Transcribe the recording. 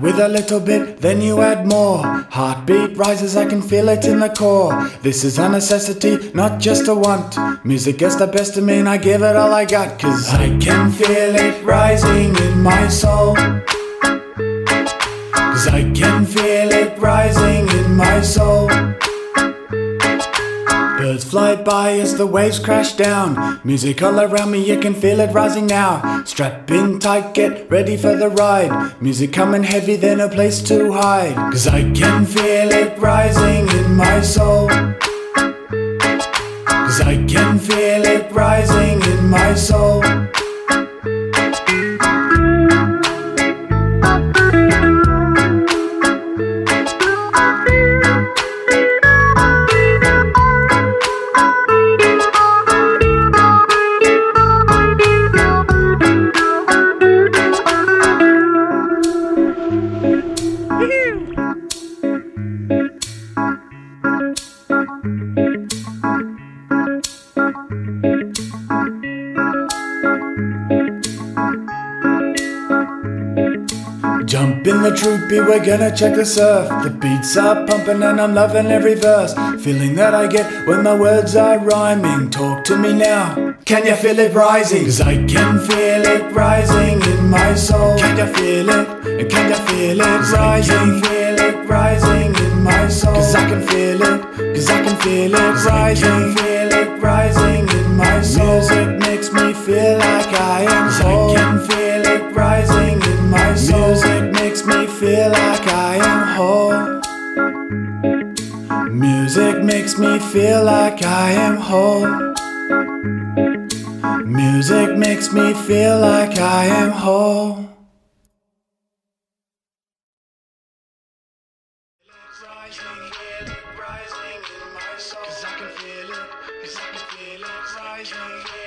a little bit, then you add more. Heartbeat rises, I can feel it in the core. This is a necessity, not just a want. Music gets the best of me and I give it all I got. Cause I can feel it rising in my soul. Cause I can feel it rising in my soul. Birds fly by as the waves crash down. Music all around me, you can feel it rising now. Strap in tight, get ready for the ride. Music coming heavy, then a place to hide. Cause I can feel it rising in my soul. Cause I can feel it rising in my soul. Jump in the troopy, we're gonna check the surf. The beats are pumping and I'm loving every verse. Feeling that I get when my words are rhyming. Talk to me now. Can you feel it rising? Cause I can feel it rising in my soul. Can you feel it? Can you feel it rising? Feel it rising in my soul. Cause I can feel it. Cause I can feel it rising. Music makes me feel like I am whole. Music makes me feel like I am whole. Cause I can feel it, cause I can feel it rising.